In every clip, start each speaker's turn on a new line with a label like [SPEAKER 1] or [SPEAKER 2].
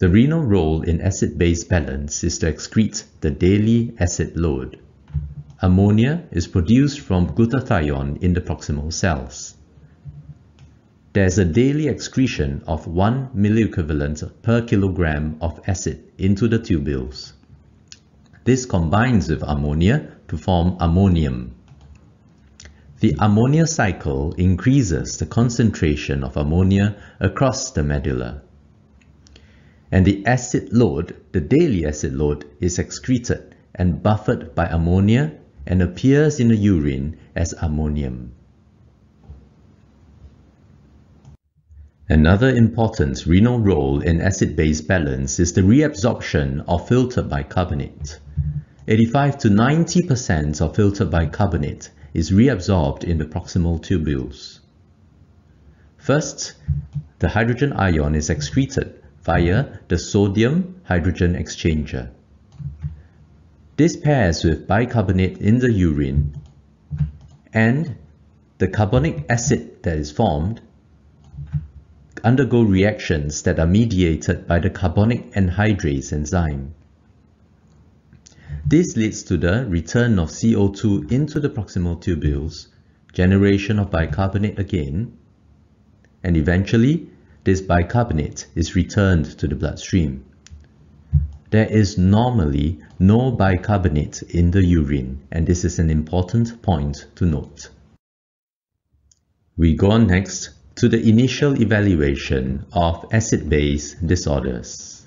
[SPEAKER 1] The renal role in acid-base balance is to excrete the daily acid load. Ammonia is produced from glutamine in the proximal cells. There is a daily excretion of 1 milliequivalent per kilogram of acid into the tubules. This combines with ammonia to form ammonium. The ammonia cycle increases the concentration of ammonia across the medulla. And the acid load, the daily acid load, is excreted and buffered by ammonia and appears in the urine as ammonium. Another important renal role in acid-base balance is the reabsorption of filtered bicarbonate. 85 to 90% of filtered bicarbonate is reabsorbed in the proximal tubules. First, the hydrogen ion is excreted via the sodium-hydrogen exchanger. This pairs with bicarbonate in the urine and the carbonic acid that is formed undergo reactions that are mediated by the carbonic anhydrase enzyme. This leads to the return of CO2 into the proximal tubules, generation of bicarbonate again, and eventually this bicarbonate is returned to the bloodstream. There is normally no bicarbonate in the urine and this is an important point to note. We go on next to the initial evaluation of acid-base disorders.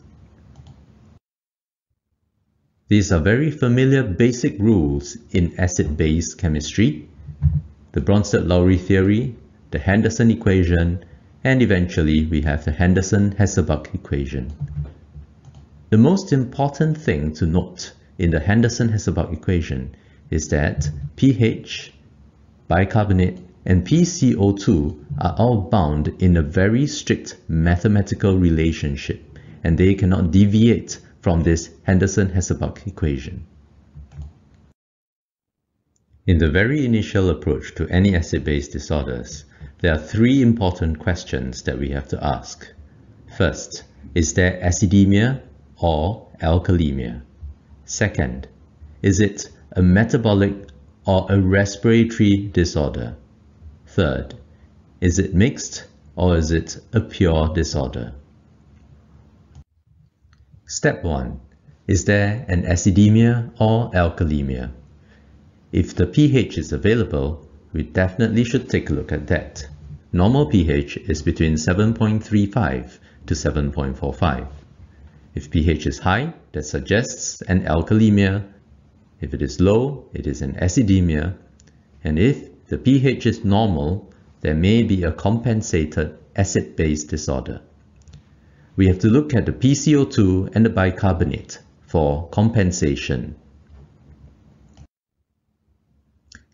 [SPEAKER 1] These are very familiar basic rules in acid-base chemistry, the Bronsted-Lowry theory, the Henderson equation, and eventually we have the Henderson-Hasselbalch equation. The most important thing to note in the Henderson-Hasselbalch equation is that pH, bicarbonate, and PCO2 are all bound in a very strict mathematical relationship and they cannot deviate from this Henderson-Hasselbalch equation. In the very initial approach to any acid-base disorders, there are three important questions that we have to ask. First, is there acidemia or alkalemia? Second, is it a metabolic or a respiratory disorder? Third, is it mixed or is it a pure disorder? Step 1. Is there an acidemia or alkalemia? If the pH is available, we definitely should take a look at that. Normal pH is between 7.35 to 7.45. If pH is high, that suggests an alkalemia. If it is low, it is an acidemia. And if the pH is normal, there may be a compensated acid-base disorder. We have to look at the PCO2 and the bicarbonate for compensation.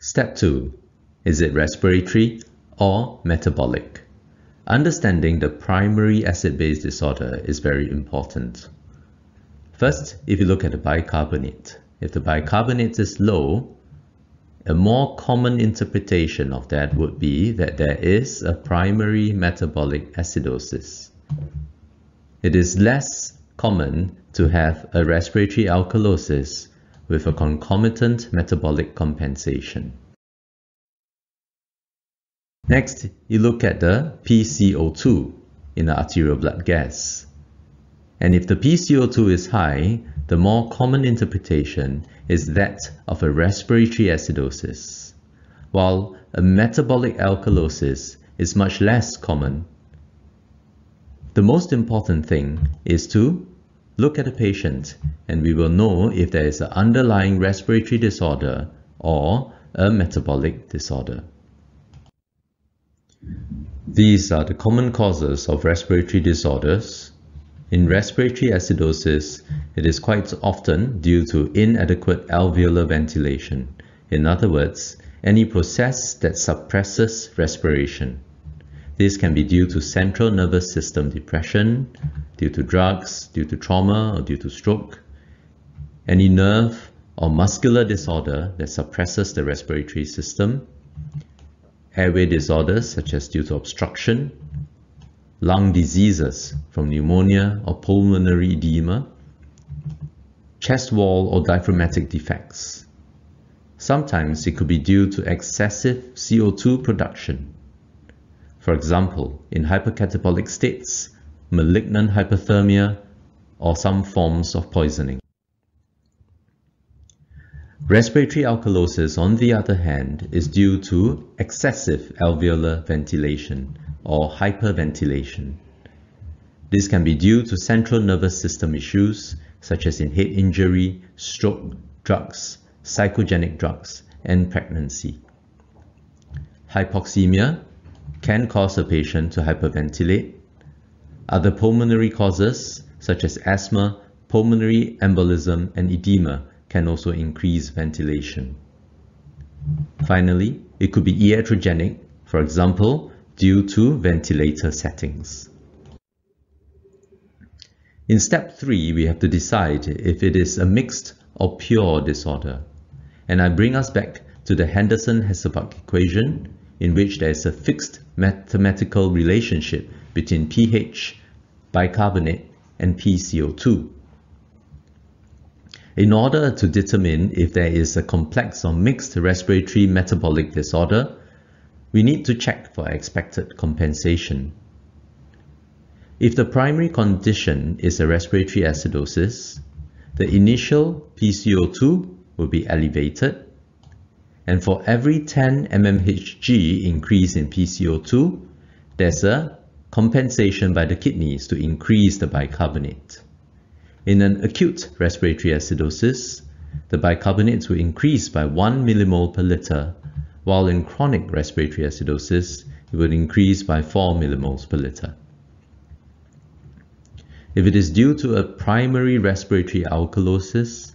[SPEAKER 1] Step 2. Is it respiratory or metabolic? Understanding the primary acid-base disorder is very important. First, if you look at the bicarbonate, if the bicarbonate is low, a more common interpretation of that would be that there is a primary metabolic acidosis. It is less common to have a respiratory alkalosis with a concomitant metabolic compensation. Next, you look at the PCO2 in the arterial blood gas. And if the PCO2 is high, the more common interpretation is that of a respiratory acidosis, while a metabolic alkalosis is much less common. The most important thing is to look at the patient and we will know if there is an underlying respiratory disorder or a metabolic disorder. These are the common causes of respiratory disorders in respiratory acidosis, it is quite often due to inadequate alveolar ventilation. In other words, any process that suppresses respiration. This can be due to central nervous system depression, due to drugs, due to trauma, or due to stroke. Any nerve or muscular disorder that suppresses the respiratory system. Airway disorders such as due to obstruction, lung diseases from pneumonia or pulmonary edema, chest wall or diaphragmatic defects. Sometimes it could be due to excessive CO2 production. For example, in hypercatabolic states, malignant hyperthermia, or some forms of poisoning. Respiratory alkalosis, on the other hand, is due to excessive alveolar ventilation or hyperventilation. This can be due to central nervous system issues such as in head injury, stroke, drugs, psychogenic drugs, and pregnancy. Hypoxemia can cause a patient to hyperventilate. Other pulmonary causes such as asthma, pulmonary embolism, and edema can also increase ventilation. Finally, it could be iatrogenic, for example, due to ventilator settings. In step 3, we have to decide if it is a mixed or pure disorder. And I bring us back to the Henderson-Hasselbalch equation in which there is a fixed mathematical relationship between pH, bicarbonate, and PCO2. In order to determine if there is a complex or mixed respiratory metabolic disorder, we need to check for expected compensation. If the primary condition is a respiratory acidosis, the initial PCO2 will be elevated, and for every 10 mmHg increase in PCO2, there's a compensation by the kidneys to increase the bicarbonate. In an acute respiratory acidosis, the bicarbonates will increase by 1 millimole per liter, while in chronic respiratory acidosis, it will increase by 4 millimoles per liter. If it is due to a primary respiratory alkalosis,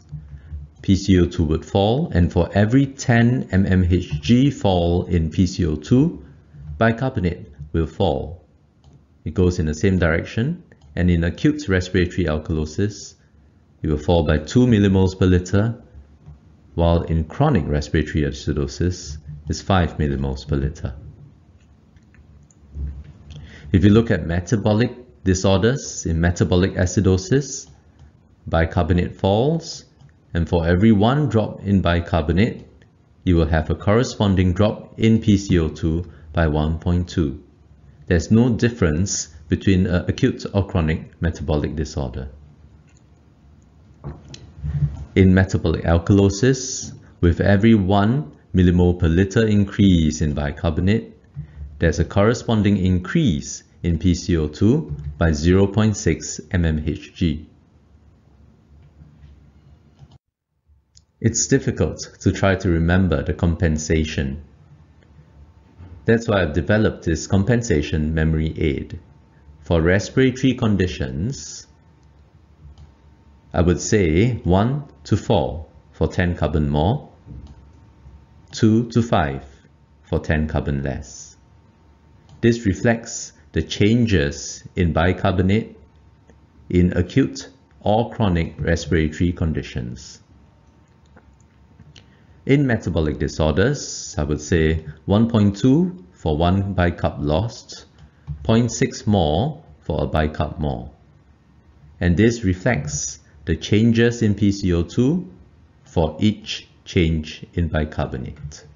[SPEAKER 1] PCO2 would fall, and for every 10 mmHg fall in PCO2, bicarbonate will fall. It goes in the same direction, and in acute respiratory alkalosis, it will fall by 2 millimoles per liter, while in chronic respiratory acidosis, it's 5 millimoles per liter. If you look at metabolic disorders, in metabolic acidosis, bicarbonate falls, and for every one drop in bicarbonate, you will have a corresponding drop in PCO2 by 1.2. There's no difference between acute or chronic metabolic disorder. In metabolic alkalosis, with every 1 millimole per liter increase in bicarbonate, there's a corresponding increase in PCO2 by 0.6 mmHg. It's difficult to try to remember the compensation. That's why I've developed this compensation memory aid. For respiratory conditions, I would say 1 to 4 for 10 carbon more, 2 to 5 for 10 carbon less. This reflects the changes in bicarbonate in acute or chronic respiratory conditions. In metabolic disorders, I would say 1.2 for one bicarb lost, 0.6 more for a bicarb more. And this reflects the changes in PCO2 for each change in bicarbonate.